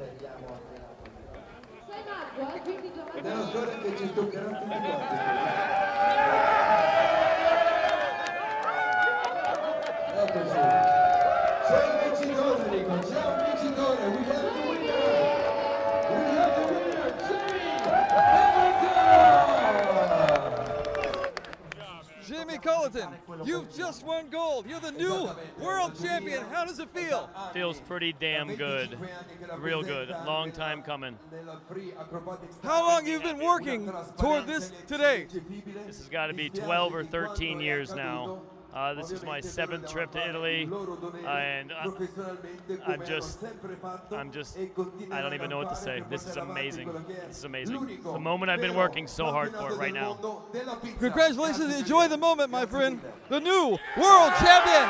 È una storia che ci toccherà tutti quanti. È così. Sono i vincitori, ricordiamo. Jimmy Hamilton. Jamie Culliton, you've just won gold. You're the new world champion. How does it feel? Feels pretty damn good. Real good. Long time coming. How long you've been working toward this today? This has got to be 12 or 13 years now. Uh, this is my seventh trip to Italy, and I, I'm just, I'm just, I don't even know what to say. This is amazing. This is amazing. The moment I've been working so hard for right now. Congratulations. Enjoy the moment, my friend. The new world champion,